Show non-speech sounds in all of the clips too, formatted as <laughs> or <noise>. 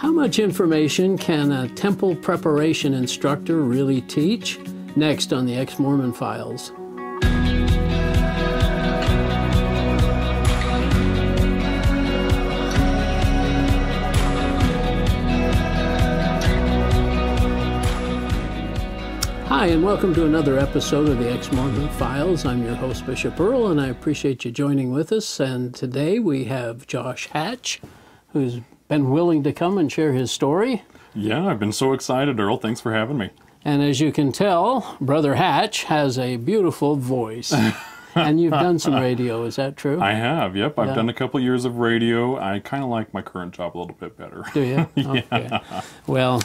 How much information can a temple preparation instructor really teach? Next on the Ex Mormon Files. Hi, and welcome to another episode of the Ex Mormon Files. I'm your host, Bishop Earl, and I appreciate you joining with us. And today we have Josh Hatch, who's been willing to come and share his story. Yeah, I've been so excited, Earl. Thanks for having me. And as you can tell, Brother Hatch has a beautiful voice. <laughs> and you've done some radio, is that true? I have, yep. I've yeah. done a couple years of radio. I kind of like my current job a little bit better. Do you? <laughs> yeah. Okay. Well,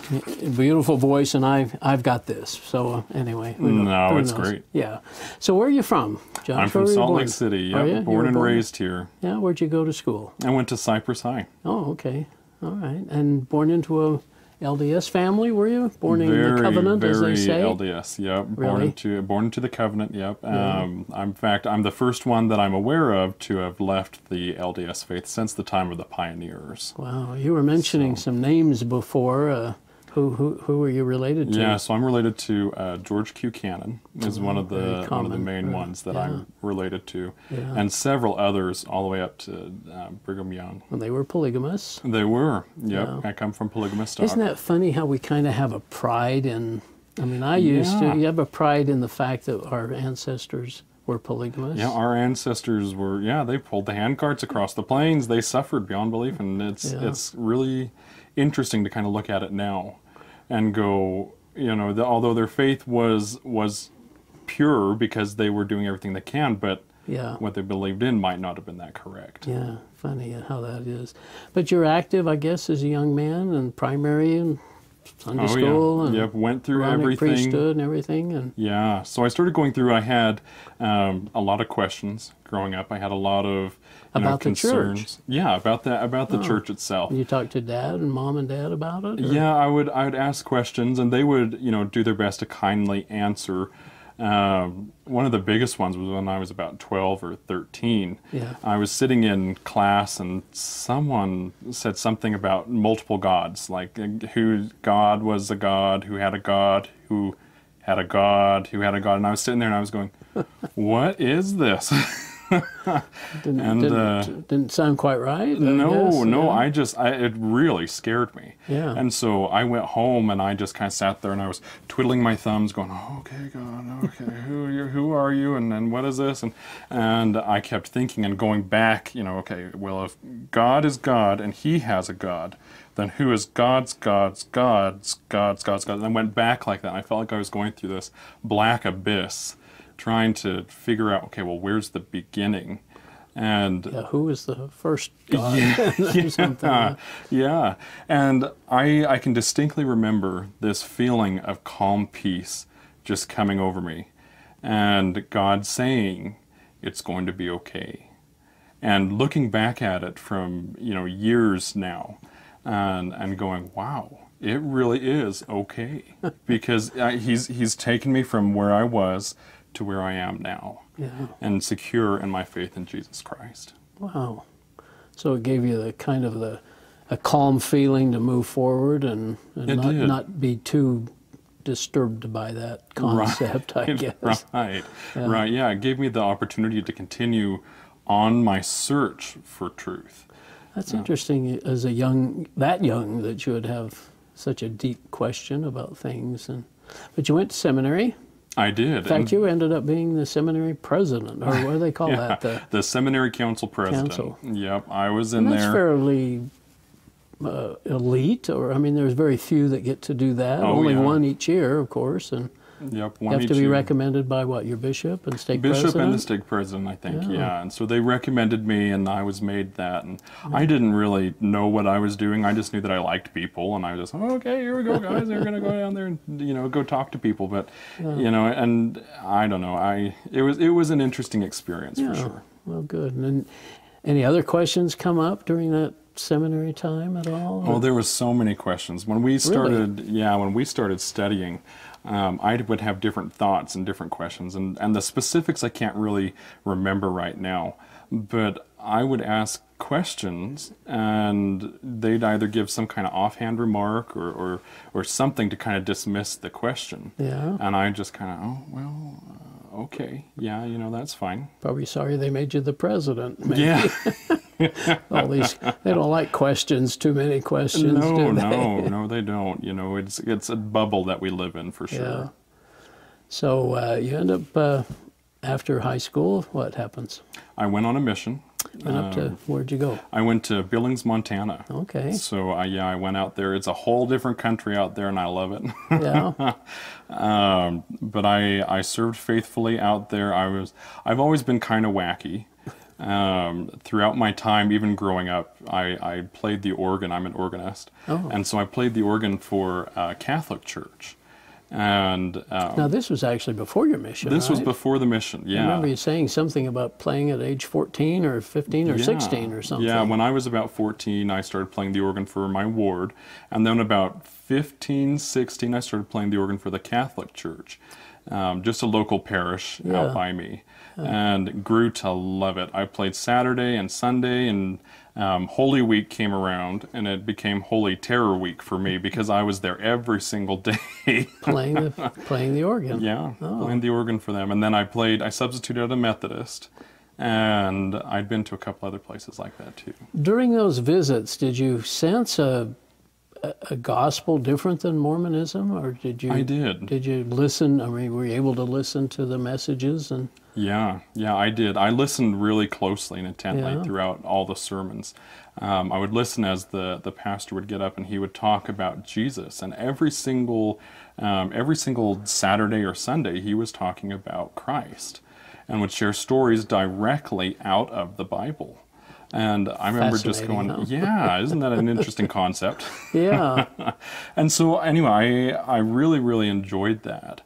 beautiful voice, and I've, I've got this. So, uh, anyway. No, it's great. Yeah. So, where are you from, Josh? I'm from Salt Lake City, yep. Born and born? raised here. Yeah, where'd you go to school? I went to Cyprus High. Oh, okay. All right. And born into a LDS family, were you? Born in very, the covenant, as they say? LDS, yep. Really? Born into born into the covenant, yep. Yeah. Um, in fact, I'm the first one that I'm aware of to have left the LDS faith since the time of the pioneers. Wow, you were mentioning so. some names before. Uh, who, who, who are you related to? Yeah, so I'm related to uh, George Q. Cannon is one of the one of the main right. ones that yeah. I'm related to, yeah. and several others all the way up to uh, Brigham Young. Well, they were polygamous. They were. Yep, yeah. I come from polygamous stock. Isn't that funny how we kind of have a pride in? I mean, I used to. You have a pride in the fact that our ancestors were polygamous. Yeah, our ancestors were. Yeah, they pulled the handcarts across the plains. They suffered beyond belief, and it's it's really interesting to kind of look at it now and go, you know, the, although their faith was was pure because they were doing everything they can, but yeah. what they believed in might not have been that correct. Yeah, funny how that is. But you're active, I guess, as a young man and primary and Sunday oh, school yeah. and yep, went through everything. priesthood and everything. And yeah, so I started going through. I had um, a lot of questions growing up. I had a lot of about know, the concerns. church. Yeah, about that about the oh. church itself. You talked to dad and mom and dad about it. Or? Yeah, I would I would ask questions, and they would you know do their best to kindly answer. Um, one of the biggest ones was when I was about 12 or 13. Yeah. I was sitting in class and someone said something about multiple gods, like uh, who God was a God, who had a God, who had a God, who had a God. And I was sitting there and I was going, <laughs> what is this? <laughs> didn't, and, didn't, uh, didn't, sound quite right. No, guess, no, yeah. I just, I, it really scared me. Yeah. And so I went home and I just kind of sat there and I was twiddling my thumbs, going, oh, "Okay, God, okay, who are you? Who are you? And and what is this?" And and I kept thinking and going back, you know, okay, well, if God is God and He has a God, then who is God's God's God's God's God's God? And I went back like that. I felt like I was going through this black abyss trying to figure out, okay, well, where's the beginning? And yeah, who is the first God? Yeah, <laughs> <laughs> yeah, yeah. And I, I can distinctly remember this feeling of calm peace just coming over me, and God saying, "It's going to be okay." And looking back at it from you know years now, and and going, "Wow, it really is okay," <laughs> because uh, he's he's taken me from where I was to where I am now yeah. and secure in my faith in Jesus Christ. Wow. So it gave you the kind of the a calm feeling to move forward and, and not, not be too disturbed by that concept, <laughs> right. I guess. Right. Yeah. Right. Yeah. It gave me the opportunity to continue on my search for truth. That's yeah. interesting as a young that young that you would have such a deep question about things and but you went to seminary I did. In fact, you ended up being the seminary president, or what do they call <laughs> yeah, that? The, the, seminary council president. Council. Yep, I was in and that's there. That's fairly uh, elite, or I mean, there's very few that get to do that. Oh, Only yeah. one each year, of course, and Yep, you have to be year. recommended by what your bishop and stake bishop president. and the stake president, I think. Yeah. yeah. and so they recommended me, and I was made that. And I didn't really know what I was doing. I just knew that I liked people, and I was just oh, okay. Here we go, guys. We're gonna go down there and you know go talk to people. But yeah. you know, and I don't know. I it was it was an interesting experience for sure. Well, good. And then, any other questions come up during that seminary time at all? Oh, there was so many questions when we started. Really? Yeah, when we started studying um, I would have different thoughts and different questions, and, and the specifics I can't really remember right now. But I would ask questions and they'd either give some kind of offhand remark or, or, or something to kind of dismiss the question. Yeah. And I just kind of, oh, well, uh, okay, yeah, you know, that's fine. Probably sorry they made you the president. maybe. Yeah. <laughs> <laughs> All these, they don't like questions, too many questions. no, no, no, they don't. You know, it's, it's a bubble that we live in for sure. Yeah. So uh, you end up, uh, after high school, what happens? I went on a mission. Went up to, where'd you go? I went to Billings, Montana. Okay. So I, yeah, I went out there. It's a whole different country out there, and I love it. Yeah. <laughs> um, but I I served faithfully out there. I was I've always been kind of wacky. Um, throughout my time, even growing up, I, I played the organ. I'm an organist, Oh. and so I played the organ for a Catholic church. And um, Now, this was actually before your mission. this was before the mission. Yeah, I remember you saying something about playing at age 14 or 15 or 16 or something. Yeah, when I was about 14, I started playing the organ for my ward. And then about 15, 16, I started playing the organ for the Catholic Church, um, just a local parish Yeah. out by me. And grew to love it. I played Saturday and Sunday, and um, Holy Week came around, and it became Holy Terror Week for me because I was there every single <laughs> day. playing the playing the organ. Yeah, Oh. playing the organ for them. And then I played, I substituted at a Methodist, and I'd been to a couple other places like that too. During those visits, did you sense a, a gospel different than Mormonism, or did you? I did. Did you listen? I mean, were you able to listen to the messages and? Yeah, yeah, I did. I listened really closely and intently Yeah. throughout all the sermons. Um, I would listen as the, the pastor would get up and he would talk about Jesus. And every single um, every single Saturday or Sunday, he was talking about Christ, and would share stories directly out of the Bible. And I remember just going, Fascinating, "Yeah, <laughs> isn't that an interesting concept?" Yeah. <laughs> and so anyway, I, I really, really enjoyed that.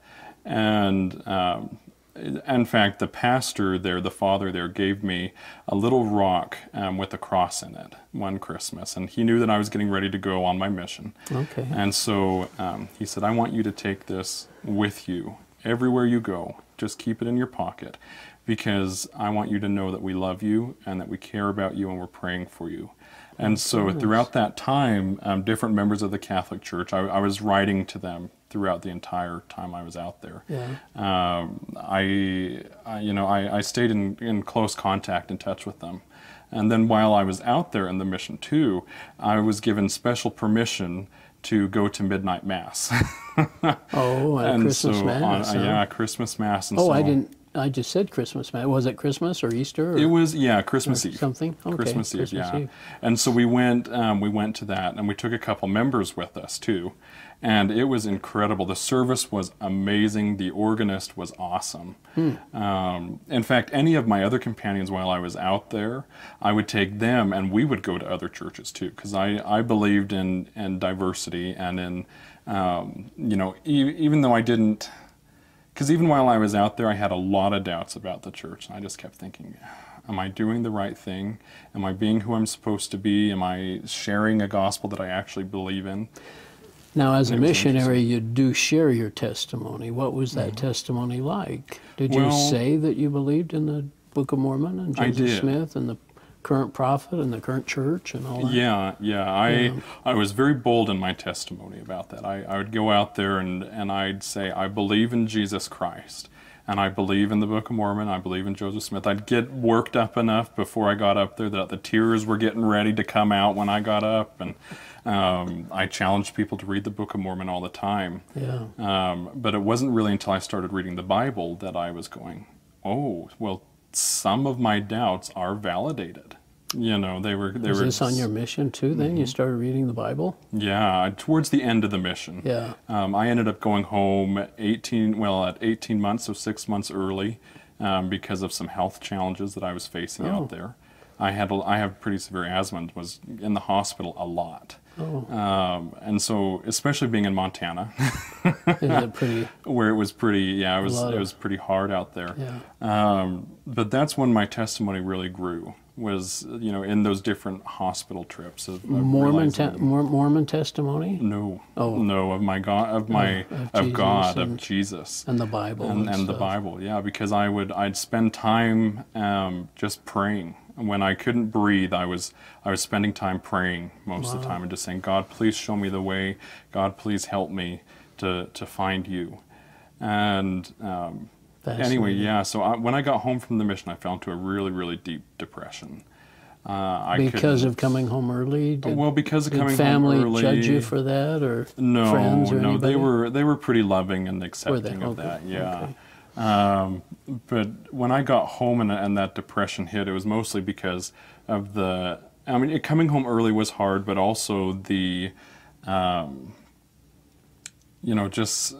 And um, in fact, the pastor there, the father there, gave me a little rock um, with a cross in it one Christmas. And he knew that I was getting ready to go on my mission. Okay. And so um, he said, I want you to take this with you everywhere you go. Just keep it in your pocket because I want you to know that we love you and that we care about you and we're praying for you. And so throughout that time, um, different members of the Catholic Church, I, I was writing to them throughout the entire time I was out there. Yeah. Um, I, I, you know, I, I stayed in, in close contact and touch with them. And then while I was out there in the mission too, I was given special permission to go to midnight mass. <laughs> Oh, and, Christmas so Mass. on, huh? yeah, Christmas mass. And Oh, so I didn't. I just said Christmas. Was it Christmas or Easter? Or? It was yeah, Christmas Eve. something? Okay, Christmas Eve, Christmas yeah. Eve. And so we went um, we went to that, and we took a couple members with us too, and it was incredible. The service was amazing. The organist was awesome. Hmm. Um, in fact, any of my other companions while I was out there, I would take them, and we would go to other churches too, because I I believed in in diversity and in um, you know e- even though I didn't because even while I was out there, I had a lot of doubts about the church. And I just kept thinking, am I doing the right thing? Am I being who I'm supposed to be? Am I sharing a gospel that I actually believe in? Now, as a missionary, you do share your testimony. What was that mm-hmm. testimony like? Did you say that you believed in the Book of Mormon and Joseph. Smith and the current prophet and the current church and all that? Yeah, yeah. I I was very bold in my testimony about that. I, I would go out there and, and I'd say, I believe in Jesus Christ. And I believe in the Book of Mormon. I believe in Joseph Smith. I'd get worked up enough before I got up there that the tears were getting ready to come out when I got up. And um, I challenged people to read the Book of Mormon all the time. Yeah. Um, but it wasn't really until I started reading the Bible that I was going, oh, well, some of my doubts are validated. You know, they were they Was were this on your mission too? Then Mm-hmm. you started reading the Bible. yeah towards the end of the mission. Yeah. Um, I ended up going home 18 well at 18 months, so six months early, um, because of some health challenges that I was facing Oh. out there. I had I have pretty severe asthma and was in the hospital a lot. Oh, Um, and so, especially being in Montana, <laughs> pretty? <laughs> where it was pretty, yeah, it was it was pretty hard out there. Yeah. Um, but that's when my testimony really grew. Was you know in those different hospital trips of, of Mormon te- Mor- Mormon testimony no, Oh. no, of my God, of my, of of, Jesus God, of and- Jesus, and the Bible and, and the. Bible. Yeah, because I would, I'd spend time um, just praying when I couldn't breathe, I was I was spending time praying most of the time and just saying, God, please show me the way. God, please help me to to find you. And um, anyway, yeah. So I, when I got home from the mission, I fell into a really really deep depression. Uh, I because of coming home early. Did, well, because of coming family home early. judge you for that, or no, friends or no, they were they were pretty loving and accepting of Okay, that. Yeah. okay. Um, but when I got home and, and that depression hit, it was mostly because of the. I mean, it, coming home early was hard, but also the, um, you know, just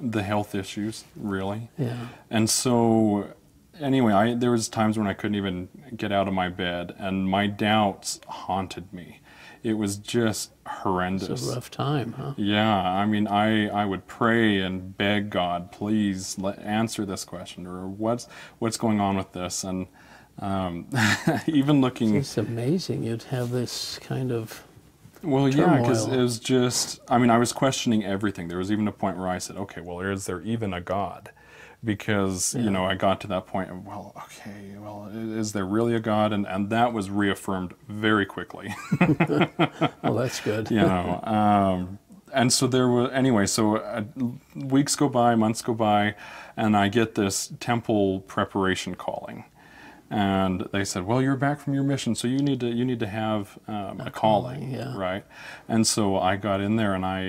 the health issues, really. Yeah. And so, anyway, I there was times when I couldn't even get out of my bed, and my doubts haunted me. It was just horrendous. It's a rough time, huh? Yeah, I mean, I, I would pray and beg God, please let, answer this question, or what's what's going on with this, and um, <laughs> even looking. It's amazing you'd have this kind of. Well, yeah, because it was just. I mean, I was questioning everything. There was even a point where I said, "Okay, well, is there even a God?" Because Yeah. you know, I got to that point of, well, okay, well, is there really a God? And and that was reaffirmed very quickly. <laughs> <laughs> well, that's good. you know um, and so there was anyway so uh, weeks go by months go by and i get this temple preparation calling and they said well you're back from your mission so you need to you need to have um, a, calling, calling, yeah. right and so i got in there and i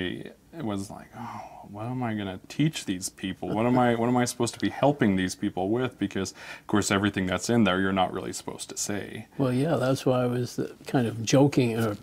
it was like oh what am I going to teach these people? What am I what am I supposed to be helping these people with? Because of course everything that's in there you're not really supposed to say. Well, yeah, that's why I was uh, kind of joking or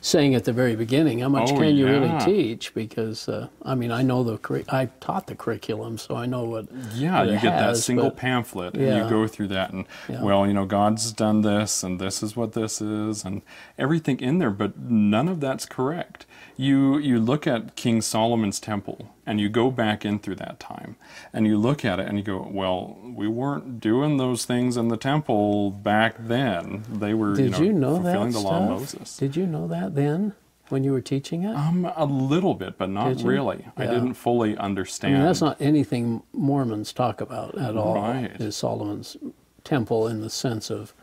saying at the very beginning, how much Oh, can you yeah. really teach? Because uh, I mean, I know the I taught the curriculum, so I know what. Yeah, what you get that single pamphlet and Yeah. you go through that and Yeah. well, you know, God's done this and this is what this is and everything in there, but none of that's correct. You you look at King Solomon's temple and you go back in through that time and you look at it and you go, well, we weren't doing those things in the temple back then. They were Did you you know, know that fulfilling the law of? Moses. Did you know that then when you were teaching it? Um, a little bit, but not you? really. I didn't fully I understand. mean, that's not anything Mormons talk about at all. Right. Is Solomon's temple in the sense of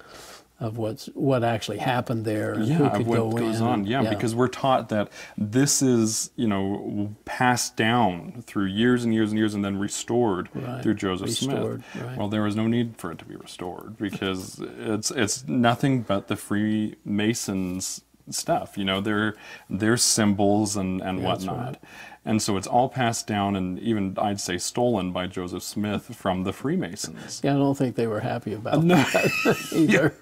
of what's what actually happened there and who yeah, could what go goes in. on. Yeah, because we're taught that this is, you know, passed down through years and years and years and then restored Right, through Joseph restored, Smith. right. Well, there was no need for it to be restored because it's it's nothing but the Freemasons stuff. You know, they're, they're symbols and and That's whatnot. right. And so it's all passed down and even I'd say stolen by Joseph Smith from the Freemasons. yeah, I don't think they were happy about that <laughs> either. <laughs>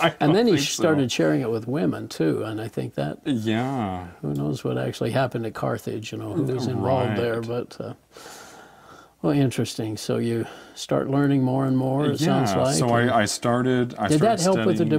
I and then he think so. started sharing it with women too, and I think that Yeah. who knows what actually happened at Carthage, you know, who was involved there, but uh, well, interesting. So you start learning more and more. It sounds like. So I, I started. I did that help with the studying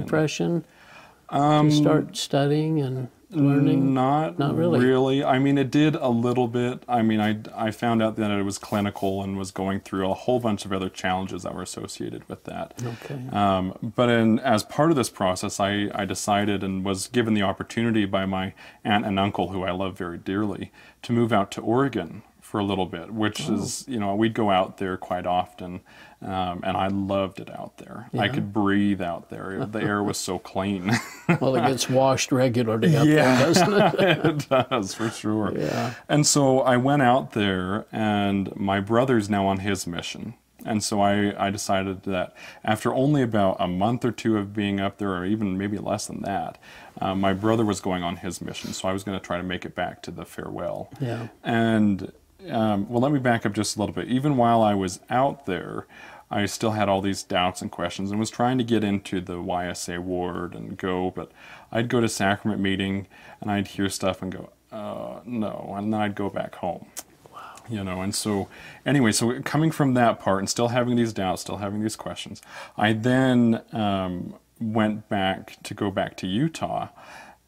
to start studying and learning. Not, Not really. I mean, it did a little bit. I mean, I, I found out that it was clinical and was going through a whole bunch of other challenges that were associated with that. Okay. Um, but in, as part of this process, I, I decided and was given the opportunity by my aunt and uncle, who I love very dearly, to move out to Oregon for a little bit, which Oh. is, you know, we'd go out there quite often, um, and I loved it out there. I could breathe out there. The air was so clean. <laughs> well, it gets washed regularly up there, <laughs> doesn't it? <laughs> it does for sure. Yeah. And so I went out there, and my brother's now on his mission. And so I, I decided that after only about a month or two of being up there, or even maybe less than that, uh, my brother was going on his mission. So I was going to try to make it back to the farewell. Yeah. And um, well, let me back up just a little bit. Even while I was out there, I still had all these doubts and questions and was trying to get into the YSA ward and go, but I'd go to sacrament meeting and I'd hear stuff and go, uh, no, and then I'd go back home. Wow. You know, and so anyway, so coming from that part and still having these doubts, still having these questions, I then um, went back to go back to Utah.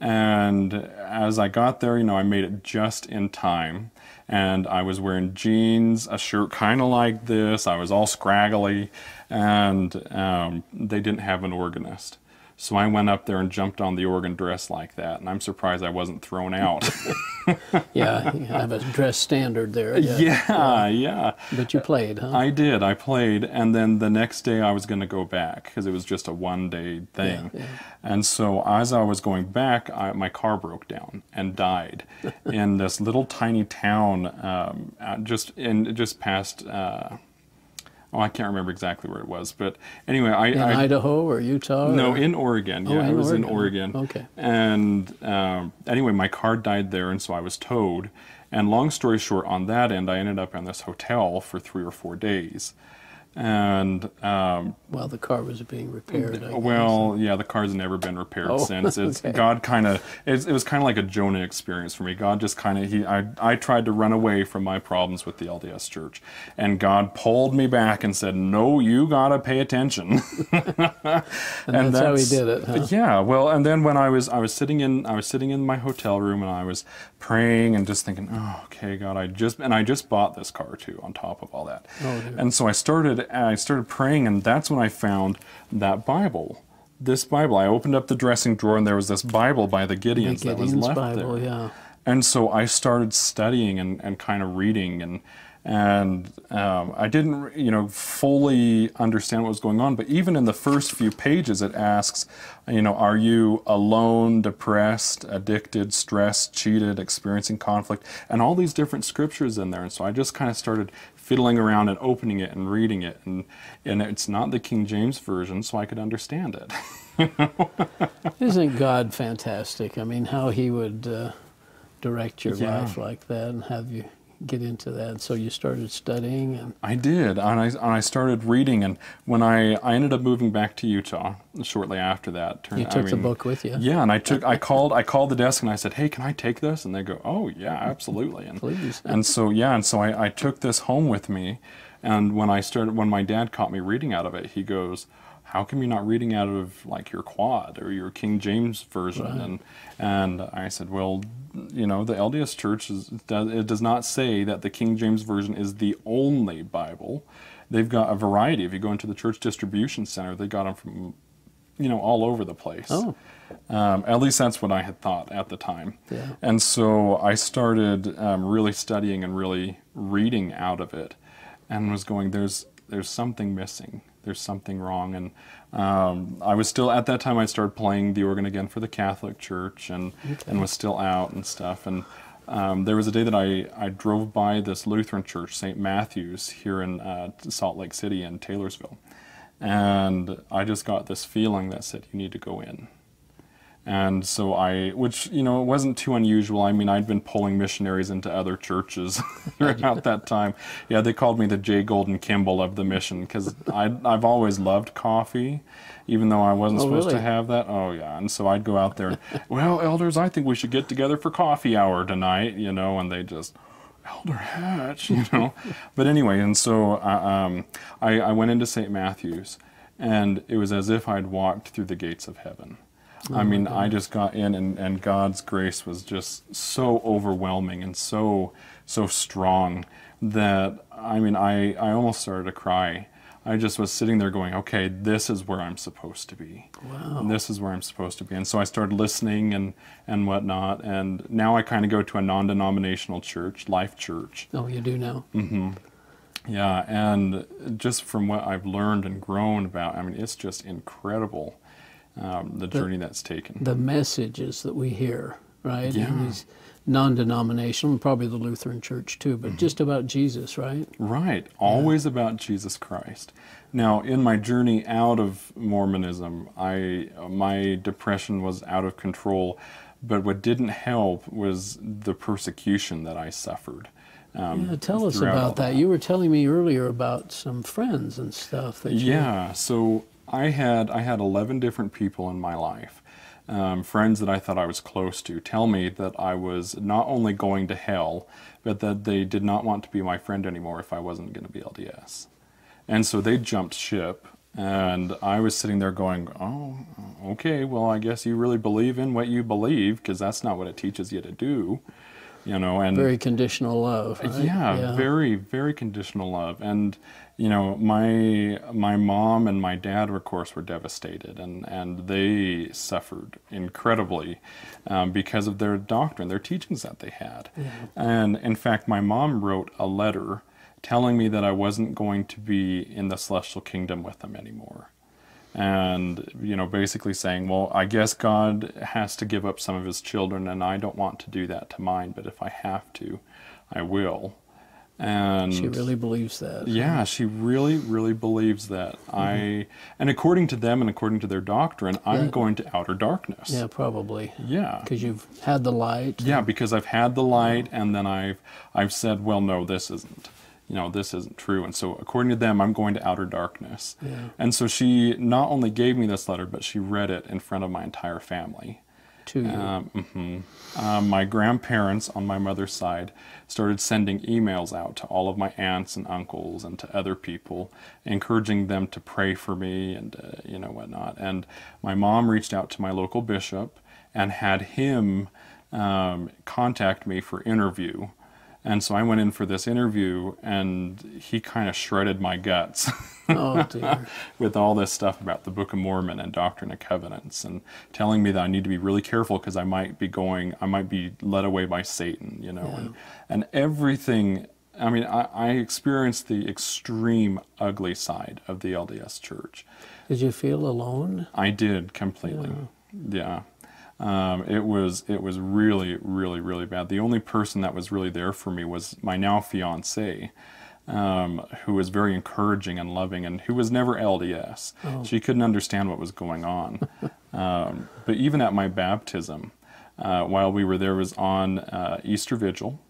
And as I got there, you know, I made it just in time. And I was wearing jeans, a shirt kind of like this. I was all scraggly, and um, they didn't have an organist. So I went up there and jumped on the organ dressed like that, and I'm surprised I wasn't thrown out. <laughs> yeah, you have a dress standard there. Yeah, yeah, yeah. But you played, huh? I did. I played, and then the next day I was going to go back because it was just a one day thing. Yeah, yeah. And so as I was going back, I, my car broke down and died <laughs> in this little tiny town, um, just in just past. Uh, oh, I can't remember exactly where it was, but anyway, I in I, Idaho or Utah? no, or? in Oregon. Oh, Yeah, in it was in Oregon. Oregon. Okay. And um, anyway, my car died there, and so I was towed. And long story short, on that end, I ended up in this hotel for three or four days. And um, While the car was being repaired. I guess. well, yeah, the car's never been repaired Oh, since. <laughs> It's okay. God kind of. It, it was kind of like a Jonah experience for me. God just kind of he. I I tried to run away from my problems with the LDS Church, and God pulled me back and said, "No, you gotta pay attention." <laughs> and, that's, how he did it. Huh? Yeah, well, and then when I was I was sitting in I was sitting in my hotel room and I was praying and just thinking, oh, okay, God, I just and I just bought this car too on top of all that, Oh, and so I started I started praying and that's when I found that Bible. This Bible, I opened up the dressing drawer and there was this Bible by the Gideons, that was left Bible, there. yeah. And so I started studying and, and kind of reading and and um, I didn't you know fully understand what was going on. But even in the first few pages, it asks, you know, are you alone, depressed, addicted, stressed, cheated, experiencing conflict, and all these different scriptures in there. And so I just kind of started fiddling around and opening it and reading it, and and it's not the King James version, so I could understand it. <laughs> Isn't God fantastic? I mean, how He would uh, direct your Yeah. life like that and have you get into that. So you started studying, and I did, and I, and I started reading, and when I, I ended up moving back to Utah shortly after that. Turned, you I took the book with you. Yeah, and I took, I <laughs> called, I called the desk, and I said, "Hey, can I take this?" And they go, "Oh yeah, absolutely." And Please. <laughs> and so yeah, and so I, I took this home with me, and when I started, when my dad caught me reading out of it, he goes. How come you're not reading out of like your quad or your King James version? Right. And and I said, well, you know, the LDS Church is, does, it does not say that the King James version is the only Bible. They've got a variety. If you go into the church distribution center, they got them from, you know, all over the place. Oh. Um, at least that's what I had thought at the time. Yeah. And so I started um, really studying and really reading out of it, and was going, "There's there's something missing. There's something wrong." And um, I was still at that time. I started playing the organ again for the Catholic Church, and and was still out and stuff. And um, there was a day that I, I drove by this Lutheran church, St. Matthew's, here in uh, Salt Lake City in Taylorsville, and I just got this feeling that said, "You need to go in." And so I, which, you know, it wasn't too unusual. I mean, I'd been pulling missionaries into other churches <laughs> throughout that time. Yeah, they called me the J. Golden Kimball of the mission because I've always loved coffee, even though I wasn't Oh, supposed really? to have that. Oh, yeah. And so I'd go out there and, well, elders, I think we should get together for coffee hour tonight, you know, and they just, Elder Hatch, you know. <laughs> but anyway, and so uh, um, I, I went into St. Matthew's, and it was as if I'd walked through the gates of heaven. I mean, I just got in, and, and God's grace was just so overwhelming and so so strong that I mean, I I almost started to cry. I just was sitting there going, okay, this is where I'm supposed to be. Wow. This is where I'm supposed to be. And so I started listening and and whatnot. And now I kind of go to a non-denominational church, Life Church. Oh, you do now. Mm hmm. Yeah, and just from what I've learned and grown about, I mean, it's just incredible um, the journey that's taken. The messages that we hear, right? Yeah. In these non-denominational, probably the Lutheran Church too, Mm-hmm. but just about Jesus, right? Right, always about Jesus Christ. Now, in my journey out of Mormonism, I my depression was out of control, but what didn't help was the persecution that I suffered. Um, Yeah, tell us about that. You were telling me earlier about some friends and stuff that you Yeah, so I had I had eleven different people in my life, um, friends that I thought I was close to, tell me that I was not only going to hell, but that they did not want to be my friend anymore if I wasn't going to be LDS, and so they jumped ship. And I was sitting there going, "Oh, okay. Well, I guess you really believe in what you believe, because that's not what it teaches you to do." You know, and Very conditional love. Right? yeah, very very conditional love and you know my my mom and my dad of course were devastated and and they suffered incredibly um, because of their doctrine their teachings that they had and in fact my mom wrote a letter telling me that i wasn't going to be in the celestial kingdom with them anymore and you know basically saying well i guess god has to give up some of his children and i don't want to do that to mine but if i have to i will. And She really believes that. yeah she really really believes that. I mm-hmm. and according to them and according to their doctrine i'm going to outer darkness. Yeah, probably. yeah. Because you've had the light. yeah because i've had the light and then i've i've said well no this isn't you know this isn't true and so according to them i'm going to outer darkness Yeah. and so she not only gave me this letter but she read it in front of my entire family To you. um, mhm. Um, my grandparents on my mother's side started sending emails out to all of my aunts and uncles and to other people, encouraging them to pray for me and uh, you know whatnot. And my mom reached out to my local bishop and had him um, contact me for interview. And so I went in for this interview, and he kind of shredded my guts. oh <laughs> with all this stuff about the Book of Mormon and Doctrine and Covenants, and telling me that I need to be really careful because I might be going, I might be led away by Satan, you know, and, and everything. I mean, I, I experienced the extreme ugly side of the LDS Church. Did you feel alone? I did completely. Yeah. Um, it was it was really really really bad. The only person that was really there for me was my now fiance, um, who was very encouraging and loving, and who was never LDS. She couldn't understand what was going on. <laughs> um, but even at my baptism, uh, while we were there, was on uh, Easter Vigil,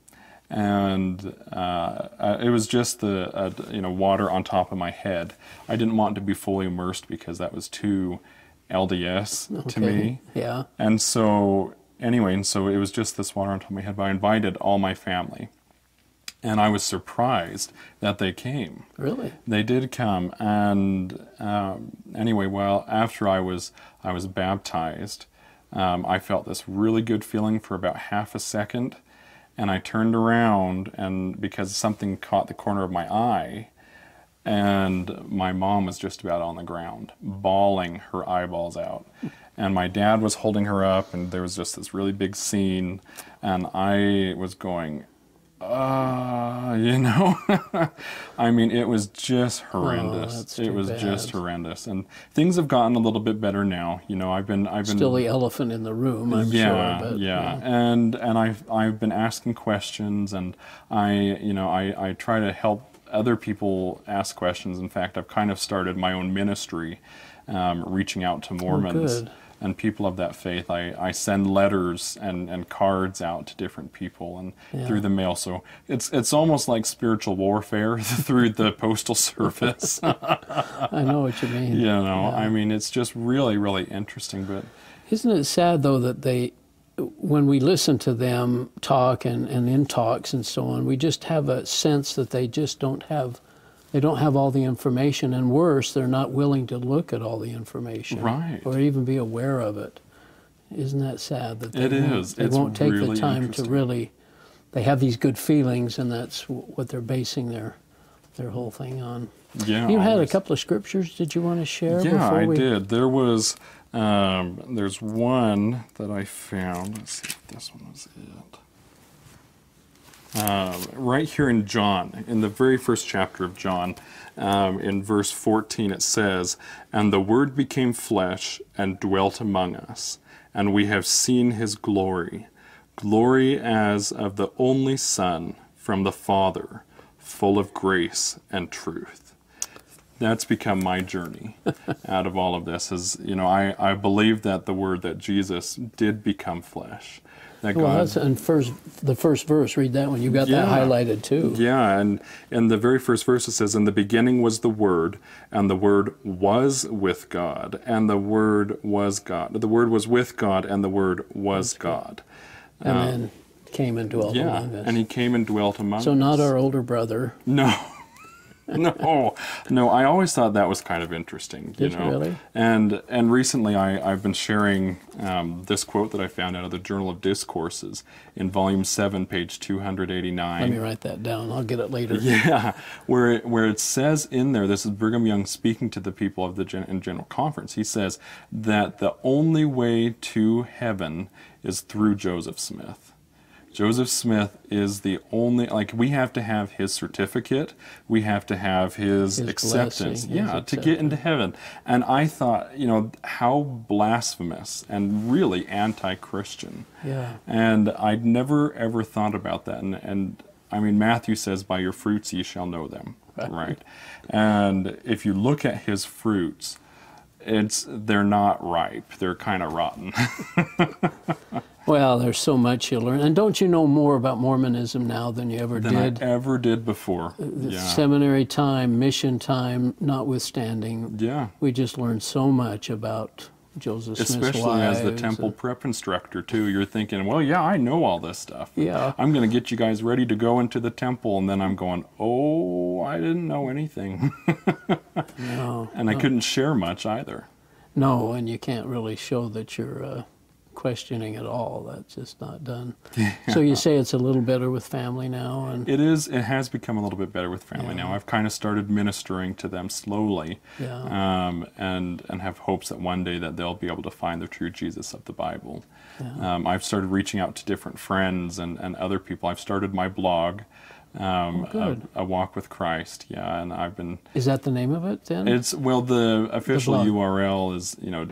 and uh, uh, it was just the uh, you know water on top of my head. I didn't want to be fully immersed because that was too LDS to me. Yeah. And so anyway, and so it was just this water on top of my head. But I invited all my family, and I was surprised that they came. Really? They did come, and um, anyway, well, after I was I was baptized, um, I felt this really good feeling for about half a second, and I turned around, and because something caught the corner of my eye, and my mom was just about on the ground, bawling her eyeballs out. And my dad was holding her up, and there was just this really big scene, and I was going, uh, <laughs> you know, I mean, it was just horrendous. Oh, it was just horrendous, and things have gotten a little bit better now. You know, I've been, I've been Still the elephant in the room, I'm yeah, sure. But, yeah, and and I've I've been asking questions, and I you know I I try to help other people ask questions. In fact, I've kind of started my own ministry, um, reaching out to Mormons good. and people of that faith. I, I send letters and, and cards out to different people and Yeah. through the mail. So it's it's almost like spiritual warfare <laughs> through the postal service. <laughs> I know what you mean. you know, I mean, it's just really really interesting, but. Isn't it sad though that they, when we listen to them talk and, and in talks and so on, we just have a sense that they just don't have, they don't have all the information, and worse, they're not willing to look at all the information, Right. or even be aware of it. Isn't that sad that they It won't, is. They It's won't take the time to really. They have these good feelings, and that's what they're basing their their whole thing on. Yeah, You had a couple of scriptures. Did you want to share? Yeah, I we... did. There was, um, there's one that I found. Let's see if this one was it. Um, right here in John, in the very first chapter of John, um, in verse 14, it says, And the Word became flesh and dwelt among us, and we have seen his glory, glory as of the only Son from the Father, full of grace and truth that's become my journey <laughs> out of all of this is you know I, I believe that the word that jesus did become flesh that Well, god that's in first the first verse. Read that one. You got that highlighted too. yeah and in the very first verse it says in the beginning was the word and the word was with god and the word was god the word was with god and the word was god and uh, then came and dwelt yeah among us. and he came and dwelt among us so not us our older brother. no <laughs> no, no. I always thought that was kind of interesting. You Did you know, really? and and recently I I've been sharing um, this quote that I found out of the Journal of Discourses in Volume Seven, page two hundred eighty nine. Let me write that down. I'll get it later. <laughs> Yeah, where it, where it says in there, this is Brigham Young speaking to the people of the gen, in General Conference. He says that the only way to heaven is through Joseph Smith. Joseph Smith is the only like we have to have his certificate, we have to have his, His acceptance, blessing, his yeah, to get into heaven. And I thought, you know, how blasphemous and really anti-Christian. Yeah. And I'd never ever thought about that. And, and I mean, Matthew says, "By your fruits ye shall know them." Right. And if you look at his fruits, it's they're not ripe. They're kind of rotten. <laughs> Well, there's so much you learn. And don't you know more about Mormonism now than you ever than did? I ever did before. The Yeah. Seminary time, mission time, notwithstanding, Yeah. we just learned so much about Joseph Smith's Especially as the temple prep instructor too, you're thinking, well, yeah, I know all this stuff. Yeah. I'm going to get you guys ready to go into the temple, and then I'm going, oh, I didn't know anything, <laughs> No, and I couldn't share much either. no, and you can't really show that you're uh, questioning at all. That's just not done. <laughs> So you say it's a little better with family now, and It is. It has become a little bit better with family now. I've kind of started ministering to them slowly, Yeah. um, and and have hopes that one day that they'll be able to find the true Jesus of the Bible. Um, I've started reaching out to different friends and, and other people. I've started my blog, um, Oh, a, a walk with Christ. Yeah, and I've been. is that the name of it then? It's well, the official blog. URL is you know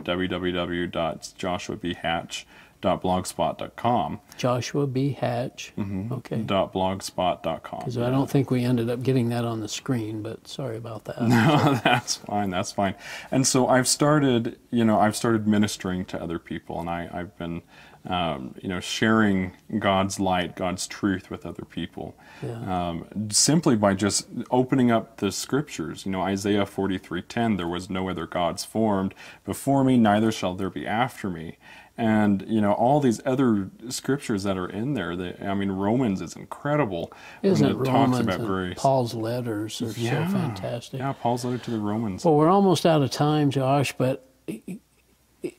www.joshuabhatch.blogspot.com. Joshua B. Hatch. Mm-hmm. Okay. Dot blogspot.com. Because I don't think we ended up getting that on the screen, but sorry about that. No, <laughs> that's fine. That's fine. And so I've started, you know, I've started ministering to other people, and I, I've been, um, you know, sharing God's light, God's truth with other people, Yeah. um, simply by just opening up the scriptures. You know, Isaiah forty three ten. There was no other gods formed before me, neither shall there be after me. And you know all these other scriptures that are in there. They, I mean, Romans is incredible. when Isn't it Romans talks about grace. Paul's letters are yeah, so fantastic? Yeah, Paul's letter to the Romans. Well, we're almost out of time, Josh, but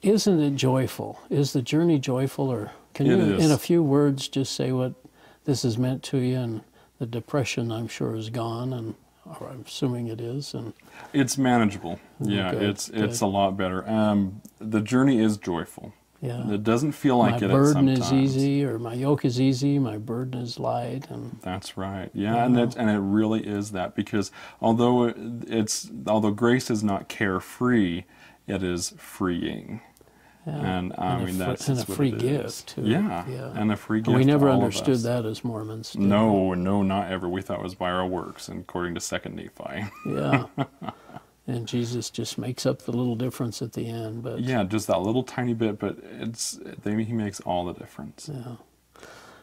isn't it joyful? Is the journey joyful, or can It you, is. in a few words, just say what this has meant to you? And the depression, I'm sure, is gone, and or I'm assuming it is. And It's manageable. Yeah, good, it's it's a lot better. Um, the journey is joyful. Yeah, It doesn't feel like my it burden at is easy, or my yoke is easy. My burden is light, and That's right. Yeah, and it, and it really is that because although it's although grace is not carefree, it is freeing. yeah. And I And a mean fr- that's and a free gift, too. Yeah, Yeah. and a free And gift. we never to all of understood that as Mormons. we? No, no, not ever. We thought it was by our works, according to Second Nephi. Yeah. <laughs> and Jesus just makes up the little difference at the end. But yeah, just that little tiny bit, but it's they, he makes all the difference. yeah.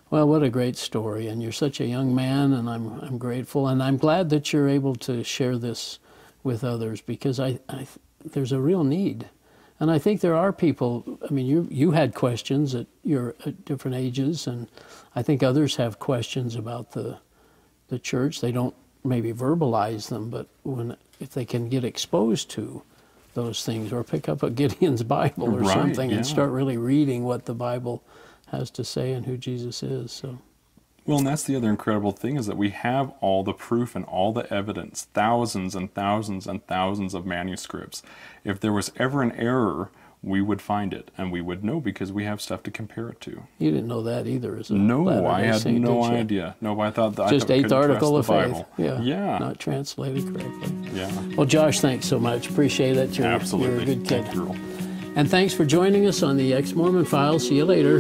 Well, what a great story. And you're such a young man, and I'm, I'm grateful. And I'm glad that you're able to share this with others because I, I, there's a real need. And I think there are people, I mean, you, you had questions at your at different ages, and I think others have questions about the, the church. They don't maybe verbalize them, but when, if they can get exposed to those things or pick up a <laughs> Gideon's Bible or Right, something yeah. and start really reading what the Bible has to say and who Jesus is. So, Well, and that's the other incredible thing is that we have all the proof and all the evidence, thousands and thousands and thousands of manuscripts. If there was ever an error, we would find it and we would know because we have stuff to compare it to. you didn't know that either, is it? No, I had Saint, no idea. No, I thought that Just thought eighth article of faith. Yeah. yeah, Not translated correctly. yeah. Well, Josh, thanks so much. Appreciate it. You're, Absolutely. You're a good kid. Thank you, And thanks for joining us on the Ex Mormon Files. See you later.